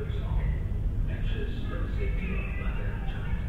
Nexus 6 Kilo, Mother China.